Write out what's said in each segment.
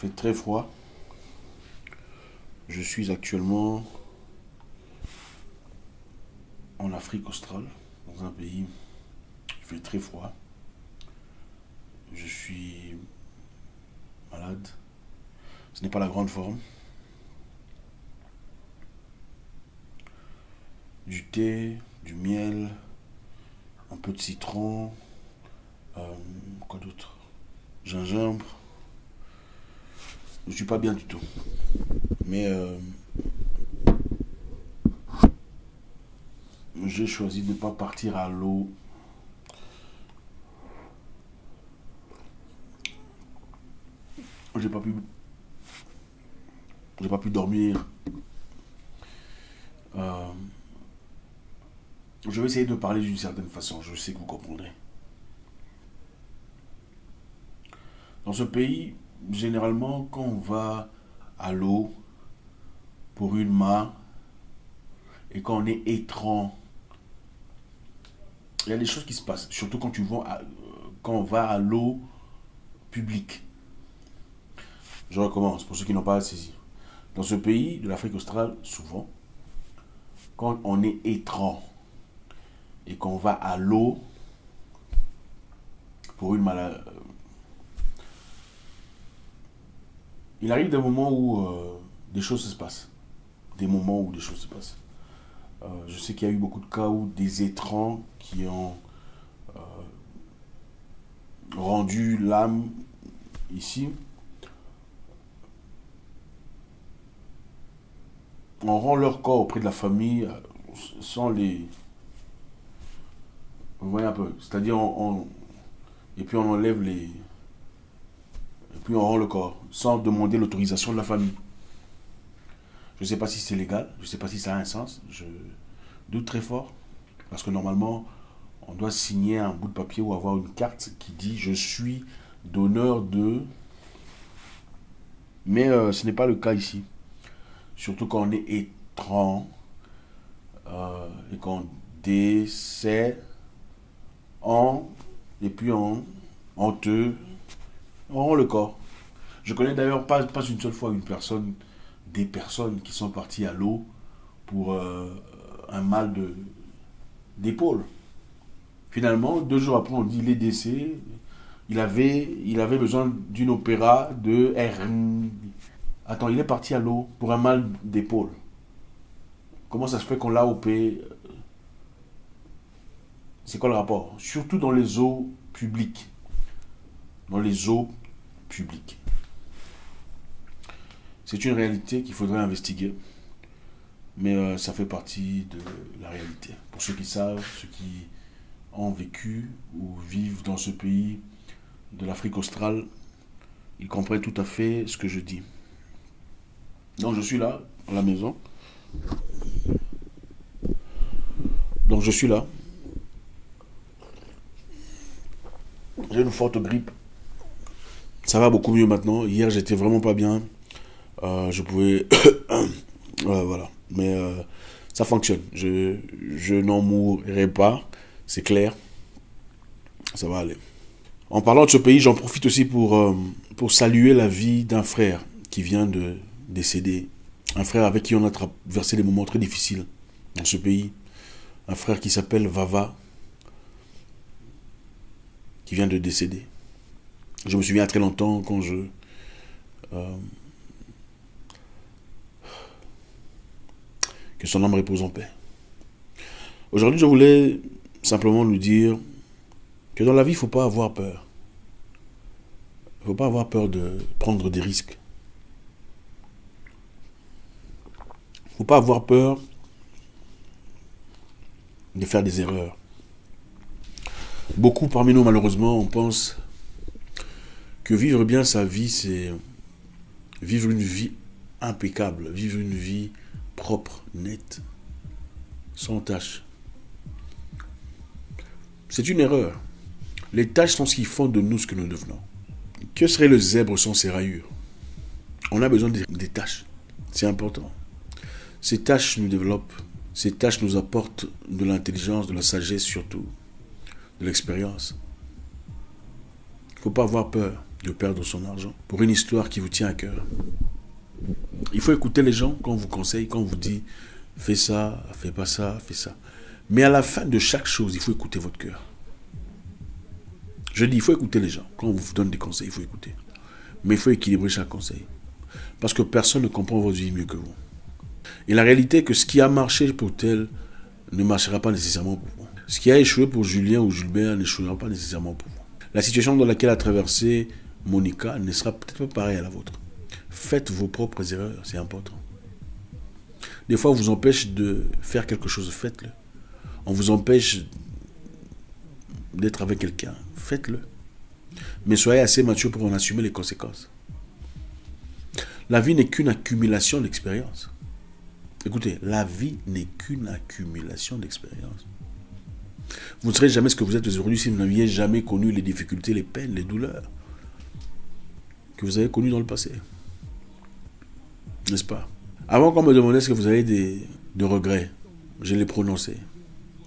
fait très froid. Je suis actuellement en Afrique australe, dans un pays qui fait très froid. Je suis malade. Ce n'est pas la grande forme. Du thé, du miel, un peu de citron, euh, quoi d'autre? Gingembre. Je suis pas bien du tout. Mais euh, j'ai choisi de ne pas partir à l'eau. J'ai pas pu. J'ai pas pu dormir. Euh, je vais essayer de parler d'une certaine façon. Je sais que vous comprendrez. Dans ce pays, généralement, quand on va à l'eau pour une main et quand on est étrange, il y a des choses qui se passent, surtout quand, tu vas quand on va à l'eau publique. Je recommence pour ceux qui n'ont pas saisi. Dans ce pays de l'Afrique australe, souvent, quand on est étrange et qu'on va à l'eau pour une maladie, il arrive des moments où euh, des choses se passent. Des moments où des choses se passent. Euh, je sais qu'il y a eu beaucoup de cas où des étranges qui ont euh, rendu l'âme ici. On rend leur corps auprès de la famille sans les... Vous voyez un peu. C'est-à-dire, on, et puis on enlève les, et puis on rend le corps sans demander l'autorisation de la famille. Je ne sais pas si c'est légal, je ne sais pas si ça a un sens, je doute très fort, parce que normalement, on doit signer un bout de papier ou avoir une carte qui dit je suis donneur de... Mais euh, ce n'est pas le cas ici. Surtout quand on est étrange euh, et qu'on décède en... et puis en honteux on le corps. Je connais d'ailleurs pas, une seule fois une personne, des personnes qui sont parties à l'eau pour euh, un mal d'épaule. Finalement, deux jours après, on dit il est décédé. Il avait, besoin d'une opéra de R. Attends, il est parti à l'eau pour un mal d'épaule. Comment ça se fait qu'on l'a opéré C'est quoi le rapport? Surtout dans les eaux publiques. Dans les eaux C'est une réalité qu'il faudrait investiguer, mais euh, ça fait partie de la réalité. Pour ceux qui savent, ceux qui ont vécu ou vivent dans ce pays de l'Afrique australe, ils comprennent tout à fait ce que je dis. Donc je suis là, à la maison. Donc je suis là. J'ai une forte grippe ça va beaucoup mieux maintenant. Hier, j'étais vraiment pas bien. Euh, je pouvais. voilà. Mais euh, ça fonctionne. Je, n'en mourrai pas. C'est clair. Ça va aller. En parlant de ce pays, j'en profite aussi euh, pour saluer la vie d'un frère qui vient de décéder. Un frère avec qui on a traversé des moments très difficiles dans ce pays. Un frère qui s'appelle Vava, qui vient de décéder. Je me souviens très longtemps quand je... Euh, que son âme repose en paix. Aujourd'hui, je voulais simplement nous dire que dans la vie, il ne faut pas avoir peur. Il ne faut pas avoir peur de prendre des risques. Il ne faut pas avoir peur de faire des erreurs. Beaucoup parmi nous, malheureusement, on pense que vivre bien sa vie, c'est vivre une vie impeccable, vivre une vie propre, nette, sans tâches. C'est une erreur. Les tâches sont ce qui font de nous ce que nous devenons. Que serait le zèbre sans ses rayures? On a besoin des tâches. C'est important. Ces tâches nous développent. Ces tâches nous apportent de l'intelligence, de la sagesse surtout, de l'expérience. Il ne faut pas avoir peur. De perdre son argent pour une histoire qui vous tient à cœur. Il faut écouter les gens quand on vous conseille, quand on vous dit fais ça, fais pas ça, fais ça. Mais à la fin de chaque chose, il faut écouter votre cœur. Je dis, il faut écouter les gens. Quand on vous donne des conseils, il faut écouter. Mais il faut équilibrer chaque conseil. Parce que personne ne comprend votre vie mieux que vous. Et la réalité est que ce qui a marché pour tel ne marchera pas nécessairement pour vous. Ce qui a échoué pour Julien ou Gilbert n'échouera pas nécessairement pour vous. La situation dans laquelle a traversé Monica ne sera peut-être pas pareille à la vôtre. Faites vos propres erreurs, c'est important. Des fois, on vous empêche de faire quelque chose, faites-le. On vous empêche d'être avec quelqu'un, faites-le. Mais soyez assez mature pour en assumer les conséquences. La vie n'est qu'une accumulation d'expériences. Écoutez, la vie n'est qu'une accumulation d'expériences. Vous ne serez jamais ce que vous êtes aujourd'hui si vous n'aviez jamais connu les difficultés, les peines, les douleurs que vous avez connues dans le passé. N'est-ce pas? Avant qu'on me demandait est-ce que vous avez des, des regrets, je les prononçais.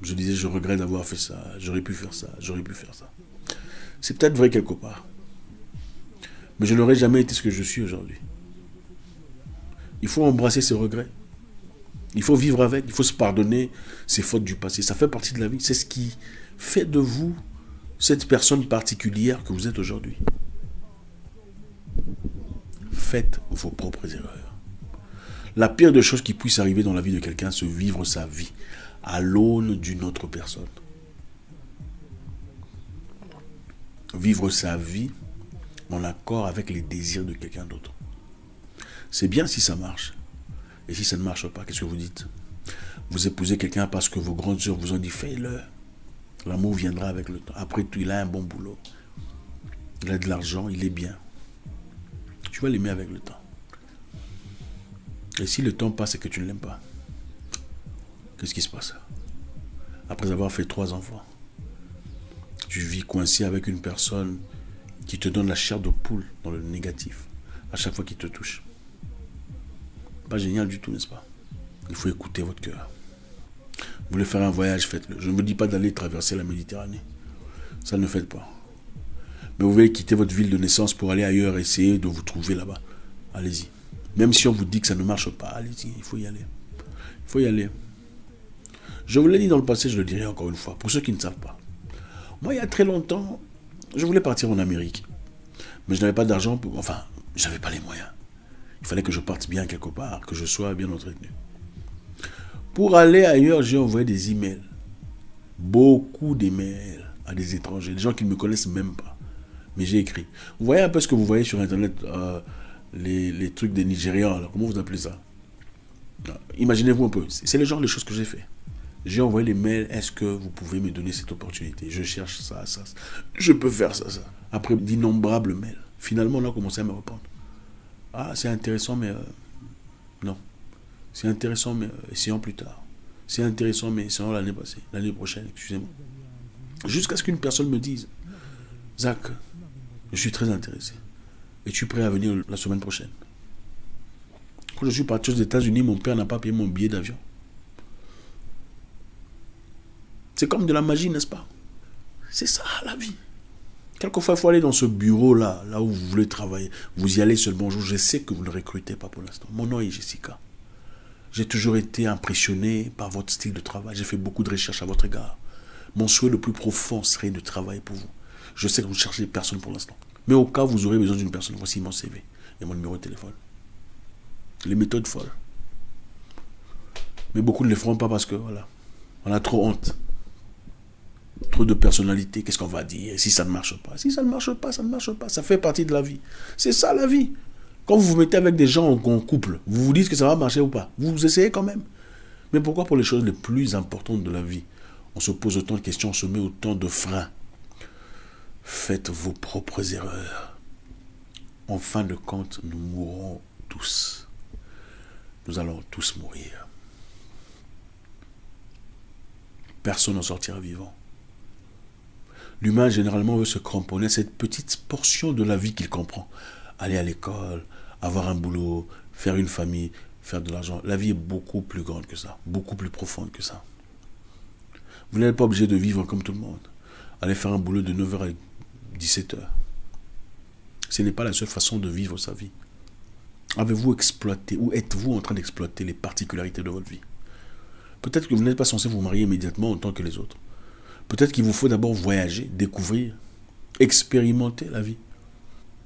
Je disais je regrette d'avoir fait ça, j'aurais pu faire ça, j'aurais pu faire ça. C'est peut-être vrai quelque part. Mais je n'aurais jamais été ce que je suis aujourd'hui. Il faut embrasser ses regrets. Il faut vivre avec, il faut se pardonner ses fautes du passé. Ça fait partie de la vie. C'est ce qui fait de vous cette personne particulière que vous êtes aujourd'hui. Faites vos propres erreurs. La pire des choses qui puisse arriver dans la vie de quelqu'un, c'est vivre sa vie à l'aune d'une autre personne. Vivre sa vie en accord avec les désirs de quelqu'un d'autre. C'est bien si ça marche. Et si ça ne marche pas, qu'est-ce que vous dites? Vous épousez quelqu'un parce que vos grandes soeurs vous ont dit fais-le. L'amour viendra avec le temps. Après tout, il a un bon boulot. Il a de l'argent, il est bien. Tu vas l'aimer avec le temps. Et si le temps passe et que tu ne l'aimes pas, qu'est-ce qui se passe? Après avoir fait trois enfants, tu vis coincé avec une personne qui te donne la chair de poule dans le négatif à chaque fois qu'il te touche. Pas génial du tout, n'est-ce pas? Il faut écouter votre cœur. Vous voulez faire un voyage, faites-le. Je ne vous dis pas d'aller traverser la Méditerranée. Ça ne faites pas. Mais vous voulez quitter votre ville de naissance pour aller ailleurs, essayer de vous trouver là-bas. Allez-y. Même si on vous dit que ça ne marche pas, allez-y, il faut y aller. Il faut y aller. Je vous l'ai dit dans le passé, je le dirai encore une fois, pour ceux qui ne savent pas. Moi, il y a très longtemps, je voulais partir en Amérique. Mais je n'avais pas d'argent, enfin, je n'avais pas les moyens. Il fallait que je parte bien quelque part, que je sois bien entretenu. Pour aller ailleurs, j'ai envoyé des emails. Beaucoup d'emails à des étrangers, des gens qui ne me connaissent même pas. Mais j'ai écrit. Vous voyez un peu ce que vous voyez sur Internet, euh, les, trucs des Nigérians, comment vous appelez ça? Imaginez-vous un peu. C'est le genre de choses que j'ai fait. J'ai envoyé les mails, est-ce que vous pouvez me donner cette opportunité? Je cherche ça, ça, ça. Je peux faire ça, ça. Après d'innombrables mails. Finalement, on a commencé à me répondre. Ah, c'est intéressant, mais euh, non. C'est intéressant, mais euh, essayons plus tard. C'est intéressant, mais essayons l'année passée, l'année prochaine, excusez-moi. Jusqu'à ce qu'une personne me dise, Zach, je suis très intéressé. Es-tu prêt à venir la semaine prochaine Quand je suis parti aux États-Unis, mon père n'a pas payé mon billet d'avion. C'est comme de la magie, n'est-ce pas? C'est ça la vie. Quelquefois, il faut aller dans ce bureau-là, là où vous voulez travailler. Vous y allez seul bonjour. Je sais que vous ne recrutez pas pour l'instant. Mon nom est Jessica. J'ai toujours été impressionné par votre style de travail. J'ai fait beaucoup de recherches à votre égard. Mon souhait le plus profond serait de travailler pour vous. Je sais que vous cherchez personne pour l'instant. Mais au cas où vous aurez besoin d'une personne, voici mon CV et mon numéro de téléphone. Les méthodes folles. Mais beaucoup ne les feront pas parce que, voilà, on a trop honte trop de personnalité, qu'est-ce qu'on va dire? Si ça ne marche pas. Si ça ne marche pas, ça ne marche pas. Ça fait partie de la vie. C'est ça la vie. Quand vous vous mettez avec des gens en couple, vous vous dites que ça va marcher ou pas. Vous, vous essayez quand même. Mais pourquoi pour les choses les plus importantes de la vie, on se pose autant de questions, on se met autant de freins? Faites vos propres erreurs. En fin de compte, nous mourrons tous. Nous allons tous mourir. Personne n'en sortira vivant. L'humain, généralement, veut se cramponner à cette petite portion de la vie qu'il comprend. Aller à l'école, avoir un boulot, faire une famille, faire de l'argent. La vie est beaucoup plus grande que ça, beaucoup plus profonde que ça. Vous n'êtes pas obligé de vivre comme tout le monde. Allez faire un boulot de 9h à 17h. Ce n'est pas la seule façon de vivre sa vie. Avez-vous exploité ou êtes-vous en train d'exploiter les particularités de votre vie? Peut-être que vous n'êtes pas censé vous marier immédiatement autant que les autres. Peut-être qu'il vous faut d'abord voyager, découvrir, expérimenter la vie.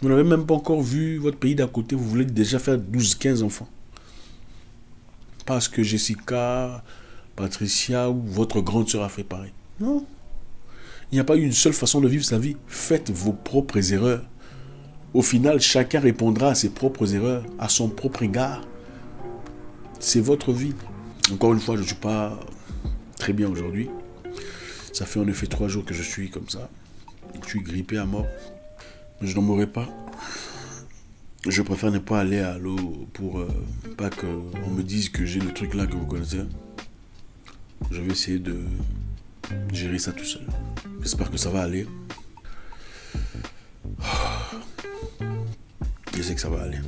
Vous n'avez même pas encore vu votre pays d'à côté, vous voulez déjà faire 12, 15 enfants. Parce que Jessica, Patricia ou votre grande sœur a fait pareil. Non. Il n'y a pas une seule façon de vivre sa vie. Faites vos propres erreurs. Au final, chacun répondra à ses propres erreurs, à son propre égard. C'est votre vie. Encore une fois, je ne suis pas très bien aujourd'hui. Ça fait en effet trois jours que je suis comme ça. Je suis grippé à mort. Je n'en mourrai pas. Je préfère ne pas aller à l'eau pour euh, pas qu'on me dise que j'ai le truc là que vous connaissez. Je vais essayer de gérer ça tout seul. J'espère que ça va aller. Je sais que ça va aller.